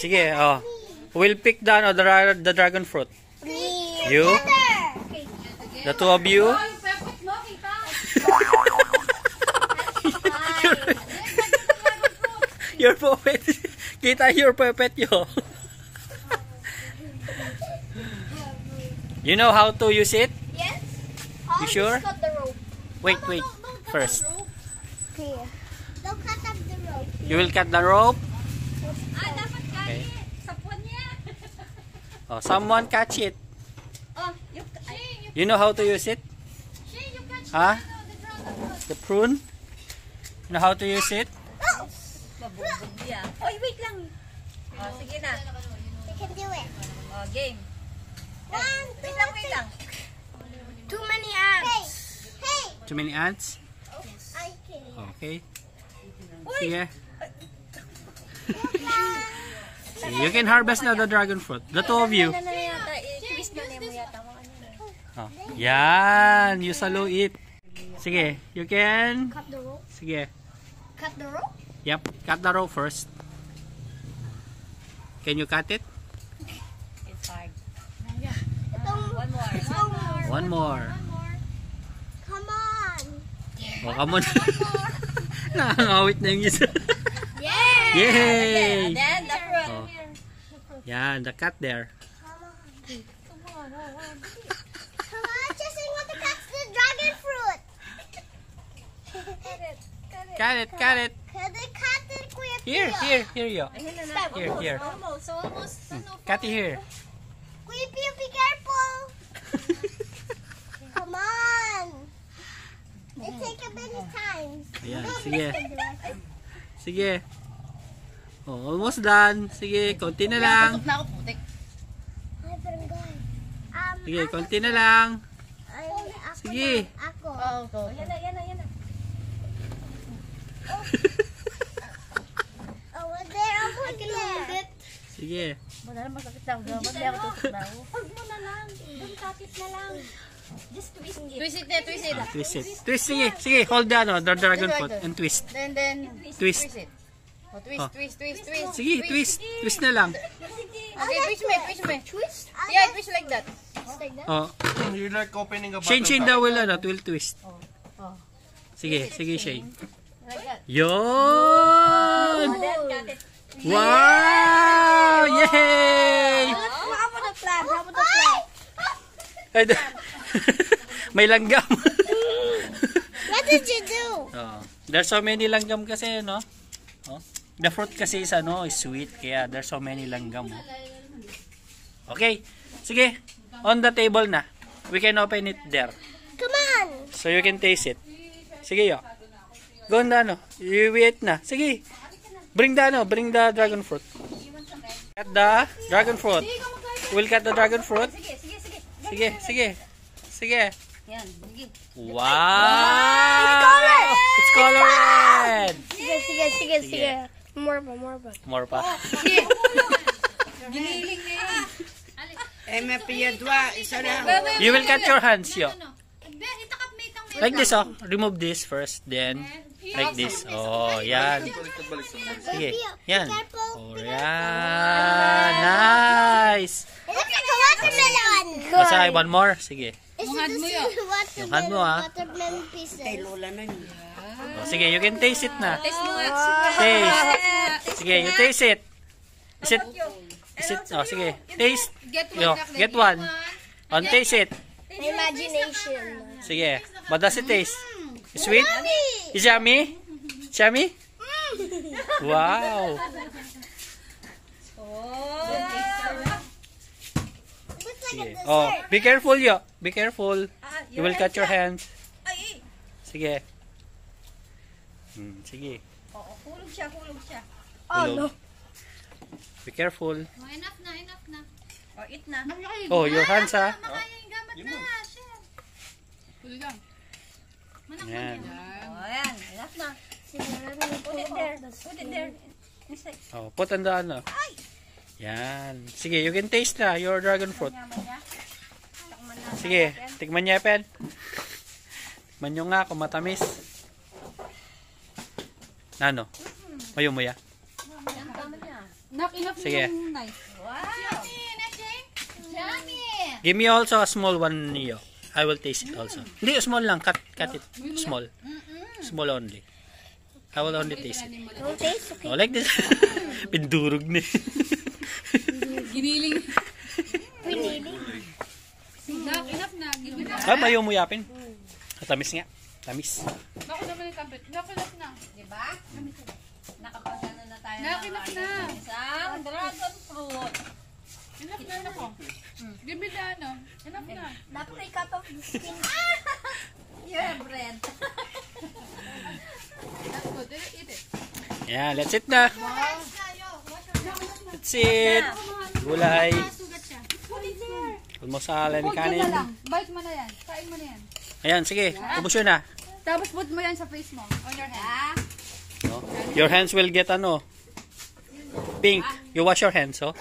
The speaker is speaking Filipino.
Sige, oh. We'll pick the, ano, the, dra- the dragon fruit. Me. You? The two of you? your puppet. Kita your puppet yo. you know how to use it? Yes. You sure? Cut the rope. Wait, wait. First. Here. Don't cut up the rope. You will cut the rope. Ah, Okay. kali. Sapon niya. Oh, someone catch it. Oh, you, ay, you, You know how to use it? Shay, you catch Huh? the, prune? You know how to use it? Mabubog niya. Oy, wait lang. Oh, sige na. You can do it. Oh, game. One, Wait lang, wait lang. Too many ants. Hey. Hey. Too many ants? I can. Okay. Uy, Sige. You can harvest now the dragon fruit. The two of you. Ano na eh, na ano na. Oh. Yan. You salo it. Sige, you can. Cut the rope. Sige. Cut the rope. Yep. Cut the rope first. Can you cut it? It's hard. One more. One more. One more. Come on. Oh, come on. Nakangawit na yung isa. Yeah. Yay! Oh. Yan, the cut there. Come on, Justin, want to catch the dragon fruit. Cut it, cut it. Here, here, here you. Stop. Here, here. Almost, almost. Cut it here. Kuya Pio, be careful. Come on. It take a bit of time. Ayan, sige. Sige. Oh, almost done. Sige, konti na lang. na ako, putik. Ay, barangay. Um, Sige, ako- konti na lang. Ako Sige. Ako. Oo, oh, Yan na, yan na, yan na. Over there, over there. Sige. Wala na masakit lang. Ba't di ako tutok na ako? Huwag mo na lang. Don't cut it na lang. Just twist it. Twist it twist it. Ah, twist it. Twist, sige. Sige, hold the, ano, the dragon fruit and twist. Then, then, Twist. it. Oh, twist, Oh. twist, twist, twist. Sige, twist. Twist na lang. Okay, twist me, twist me. Twist? Yeah, twist like that. Like that? Oh, You like opening a Shane, Shane bottle daw will, ano, it will twist. Oh. Sige, sige, Shane. Like that. Yun! Oh. Wow! Yay! How about the plant? How about the plant? Ay, May langgam. What did you do? oh. There's so many langgam kasi, no? Oh. The fruit kasi is, ano, is sweet. Kaya there's so many langgam. oh. Okay. Sige. On the table na. We can open it there. Come on. So you can taste it. Sige, yo. Go na, ano. You wait na. Sige. Bring the, ano, bring the dragon fruit. Cut the dragon fruit. We'll cut the dragon fruit. Sige, sige, sige. Sige, sige. Sige. Yan, sige. Wow! It's colored! Sige, sige, sige, Sige. sige. More pa, more pa. More pa. Giniling na yun. Eh, may piyadwa, isa na. You will cut your hands, yo. Like this, oh. Remove this first, then like this. Oh, yan. Sige. Yan. Oh, yan. Nice. Basta one more. Sige. It the same watermelon, Yung hand mo, ah. watermelon pieces? Lola na niya. Oh, sige, you can taste it na. Taste mo. Taste. Sige, you taste it. Is it? Is it? Oh, sige. Taste. Get Yo, get one. On taste it. Imagination. Sige. What does it taste? Sweet? Is yummy? It's yummy? Wow. Sige. Oh, be careful, yo. Be careful. You will cut your hands. Sige. Hmm, sige. Oo, hulog siya, hulog siya. Hulog. Be careful. Oh, enough na, enough na. Oh, eat na. Oh, your hands, ha? Makaya yung gamat na. Shit. Yan. Oh, ayan. Enough na. Put it there. Put it there. Oh, put on the ano. Yan. Sige, you can taste na your dragon fruit. Na. Sige, tikman niya, Pen. Tikman nyo nga kung matamis. Nano? Mayo mo ya? Knock enough Sige. yung knife. Wow. Yummy. Give me also a small one, Neo. I will taste it also. Hindi, small lang. Cut, cut it. Small. Small only. I will only taste it. Don't taste okay. Oh, like this. Pindurog ni. Giniling. Pinili. Knock enough na. Give me Ah, bayo mo yapin. Tamis nga. Tamis. Bako naman yung kampit. Knock enough na. Diba? Nakapagano na tayo Ano, na. isang dragon fruit. Enough na ako. Give me the ano. Enough na. Dapat ay cut off the skin. Yeah, bread. That's good. Eat it. Yeah, let's eat na. Let's eat. Gulay. Almosalan Huwag kanin. na lang. Bite mo na yan. Kain mo na yan. Ayan, sige. Ubus yun na. Tapos put mo yan sa face mo. On your hand. No? Your hands will get ano. Pink. You wash your hands, oh.